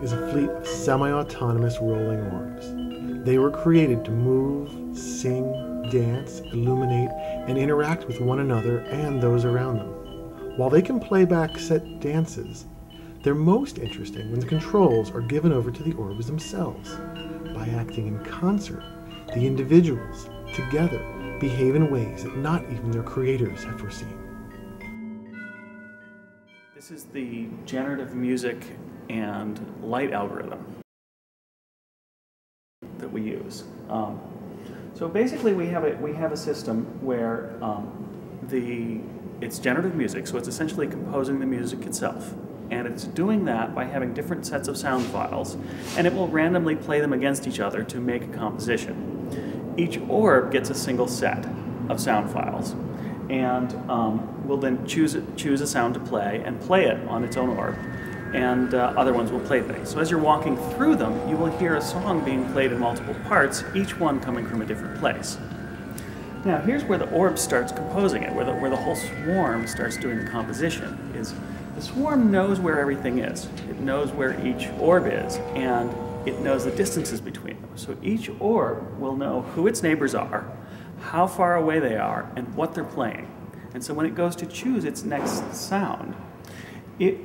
is a fleet of semi autonomous rolling orbs. They were created to move, sing, dance, illuminate, and interact with one another and those around them. While they can play back set dances, they're most interesting when the controls are given over to the orbs themselves. By acting in concert, the individuals, together, behave in ways that not even their creators have foreseen. This is the generative music and light algorithm that we use. Um, so basically, we have a we have a system where um, the it's generative music, so it's essentially composing the music itself, and it's doing that by having different sets of sound files, and it will randomly play them against each other to make a composition. Each orb gets a single set of sound files, and um, will then choose choose a sound to play and play it on its own orb and uh, other ones will play things. So as you're walking through them, you will hear a song being played in multiple parts, each one coming from a different place. Now here's where the orb starts composing it, where the, where the whole swarm starts doing the composition, is the swarm knows where everything is. It knows where each orb is, and it knows the distances between them. So each orb will know who its neighbors are, how far away they are, and what they're playing. And so when it goes to choose its next sound, it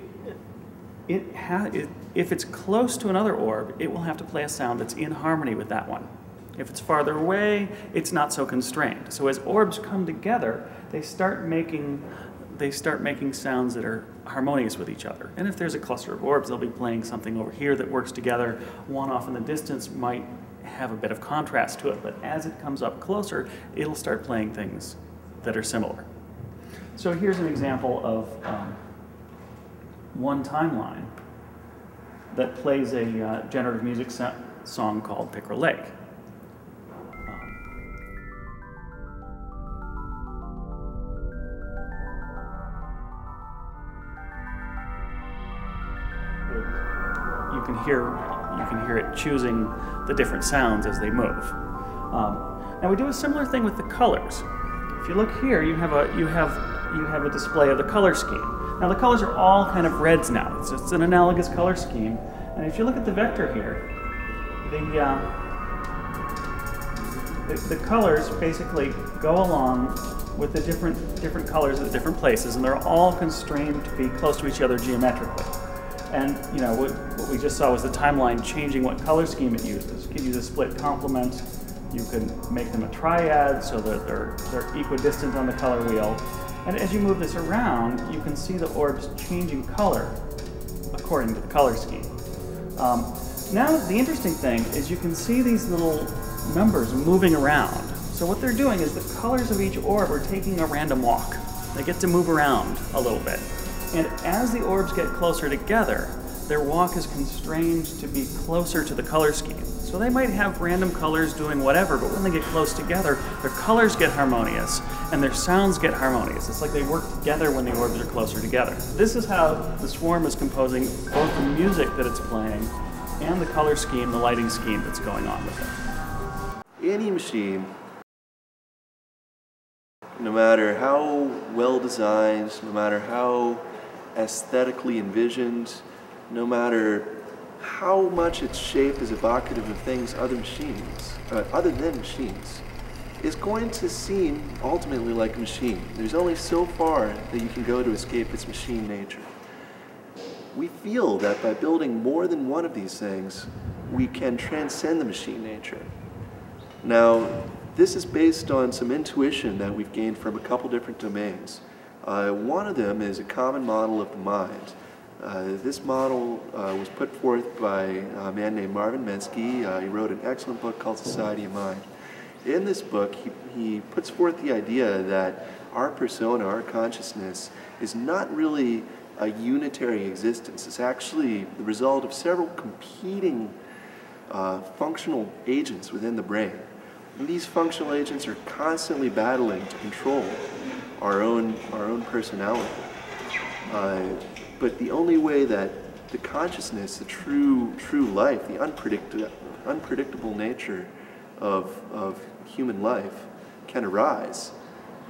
it ha- it, if it's close to another orb, it will have to play a sound that's in harmony with that one. If it's farther away, it's not so constrained. So as orbs come together, they start making they start making sounds that are harmonious with each other. And if there's a cluster of orbs, they'll be playing something over here that works together. One off in the distance might have a bit of contrast to it, but as it comes up closer, it'll start playing things that are similar. So here's an example of um, one timeline that plays a uh, generative music song called Pickerel Lake. you can hear you can hear it choosing the different sounds as they move. Um, now we do a similar thing with the colors. If you look here, you have a you have you have a display of the color scheme. Now the colors are all kind of reds now. It's, it's an analogous color scheme. And if you look at the vector here, the, uh, the, the, colors basically go along with the different, different colors at different places, and they're all constrained to be close to each other geometrically. And you know what, what we just saw was the timeline changing what color scheme it uses. You can use a split complement. You can make them a triad so that they're, they're equidistant on the color wheel. And as you move this around, you can see the orbs changing color according to the color scheme. Um, now, the interesting thing is you can see these little numbers moving around. So what they're doing is the colors of each orb are taking a random walk. They get to move around a little bit. And as the orbs get closer together, their walk is constrained to be closer to the color scheme. So they might have random colors doing whatever, but when they get close together, their colors get harmonious and their sounds get harmonious. It's like they work together when the orbs are closer together. This is how the swarm is composing both the music that it's playing and the color scheme, the lighting scheme that's going on with it. Any machine, no matter how well designed, no matter how aesthetically envisioned, no matter how much its shape is evocative of things other machines, uh, other than machines, is going to seem ultimately like a machine. There's only so far that you can go to escape its machine nature. We feel that by building more than one of these things, we can transcend the machine nature. Now, this is based on some intuition that we've gained from a couple different domains. Uh, one of them is a common model of the mind. Uh, this model uh, was put forth by a man named Marvin Minsky. Uh, he wrote an excellent book called Society of Mind. In this book, he, he puts forth the idea that our persona, our consciousness, is not really a unitary existence. It's actually the result of several competing uh, functional agents within the brain. And these functional agents are constantly battling to control our own, our own personality. Uh, but the only way that the consciousness, the true, true life, the unpredictable, unpredictable nature of, of human life can arise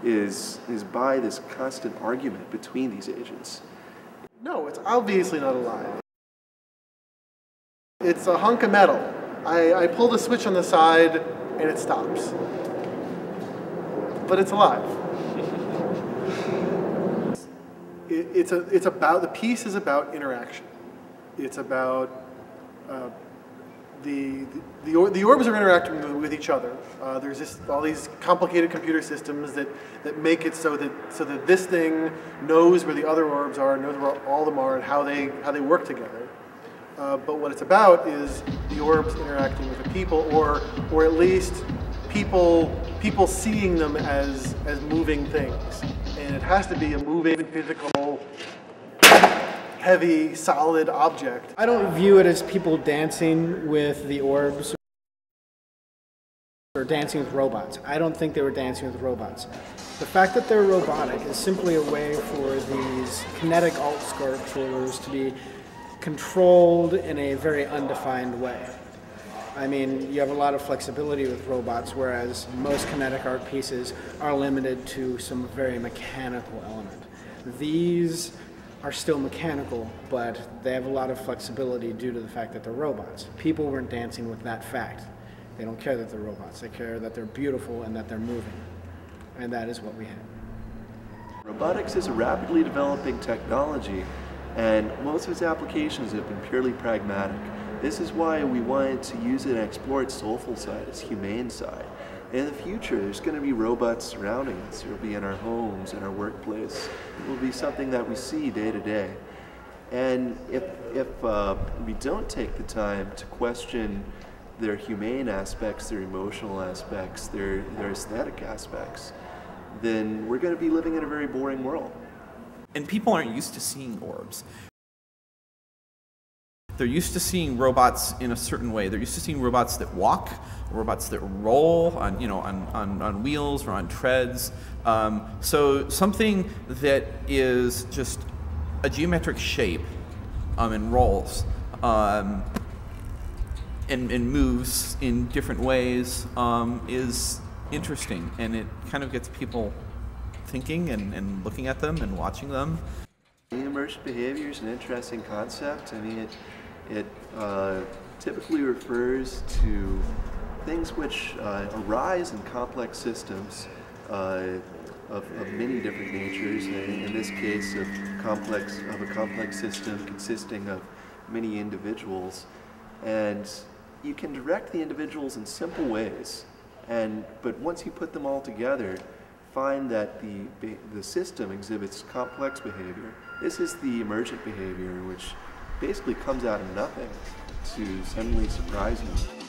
is, is by this constant argument between these agents. No, it's obviously not alive. It's a hunk of metal. I, I pull the switch on the side and it stops. But it's alive. It, it's, a, it's about, the piece is about interaction. It's about uh, the, the, the, or- the orbs are interacting with, with each other. Uh, there's just all these complicated computer systems that, that make it so that, so that this thing knows where the other orbs are, knows where all of them are, and how they, how they work together. Uh, but what it's about is the orbs interacting with the people, or, or at least people, people seeing them as, as moving things. And it has to be a moving, physical, heavy, solid object. I don't view it as people dancing with the orbs or dancing with robots. I don't think they were dancing with robots. The fact that they're robotic is simply a way for these kinetic alt sculptures to be controlled in a very undefined way. I mean, you have a lot of flexibility with robots, whereas most kinetic art pieces are limited to some very mechanical element. These are still mechanical, but they have a lot of flexibility due to the fact that they're robots. People weren't dancing with that fact. They don't care that they're robots. They care that they're beautiful and that they're moving. And that is what we have. Robotics is a rapidly developing technology, and most of its applications have been purely pragmatic. This is why we wanted to use it and explore its soulful side, its humane side. In the future, there's going to be robots surrounding us. It'll be in our homes, in our workplace. It will be something that we see day to day. And if, if uh, we don't take the time to question their humane aspects, their emotional aspects, their, their aesthetic aspects, then we're going to be living in a very boring world. And people aren't used to seeing orbs. They're used to seeing robots in a certain way. They're used to seeing robots that walk, robots that roll on, you know, on, on, on wheels or on treads. Um, so something that is just a geometric shape um, and rolls um, and, and moves in different ways um, is interesting, and it kind of gets people thinking and, and looking at them and watching them. The Emergent behavior is an interesting concept. I mean, it, it uh, typically refers to things which uh, arise in complex systems uh, of, of many different natures. In, this case, of complex of a complex system consisting of many individuals, and you can direct the individuals in simple ways. And but once you put them all together, find that the, the system exhibits complex behavior. This is the emergent behavior, which basically comes out of nothing to suddenly surprise you.